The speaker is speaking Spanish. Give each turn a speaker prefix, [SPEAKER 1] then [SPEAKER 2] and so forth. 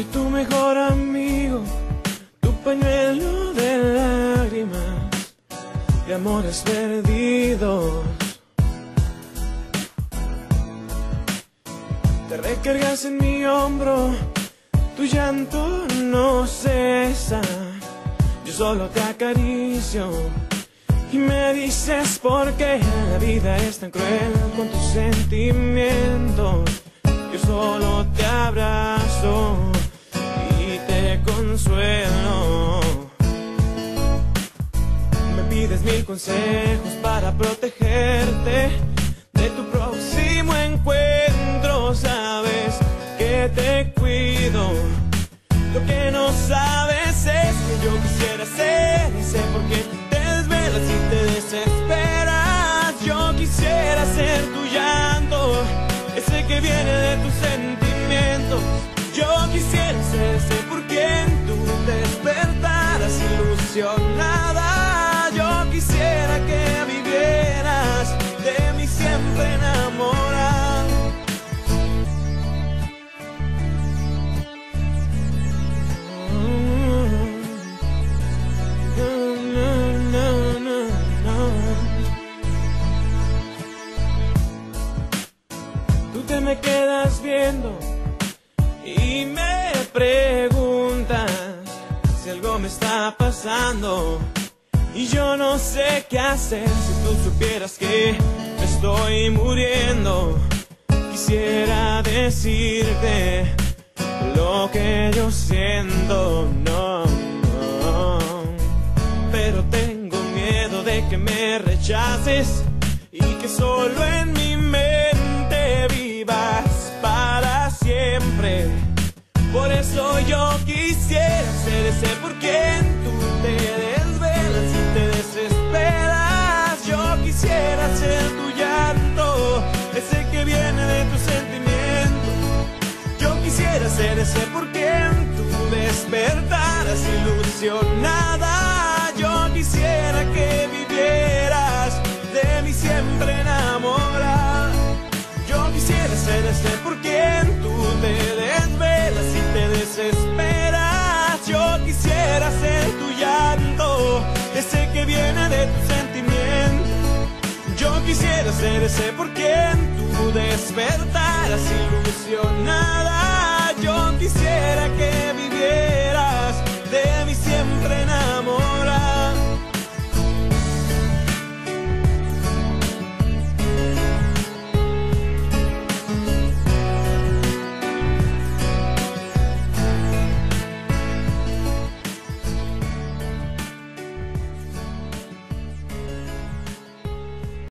[SPEAKER 1] Soy tu mejor amigo, tu pañuelo de lágrimas, de amores perdidos. Te recargas en mi hombro, tu llanto no cesa. Yo solo te acaricio y me dices por qué la vida es tan cruel con tus sentimientos. Yo solo te abrazo consuelo. Me pides mil consejos para protegerte de tu próximo encuentro. Sabes que te cuido. Lo que no sabes es que yo quisiera ser y sé por qué te desvelas y te desesperas. Yo quisiera ser tu llanto, ese que viene de tus sentimientos. Yo quisiera quedas viendo y me preguntas si algo me está pasando. Y yo no sé qué hacer si tú supieras que me estoy muriendo. Quisiera decirte lo que yo siento, no, no. Pero tengo miedo de que me rechaces y que solo en mi mente siempre. Por eso yo quisiera ser ese por quien tú te desvelas y te desesperas. Yo quisiera ser tu llanto, ese que viene de tus sentimientos. Yo quisiera ser ese por quien tú despertaras ilusionada. Yo quisiera que quisiera ser ese por quien tú despertaras ilusionada.